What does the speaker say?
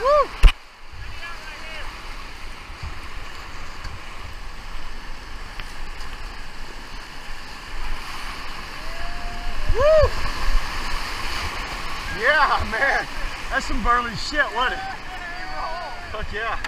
Woo! Yeah, man. That's some burly shit, wasn't it? Fuck yeah.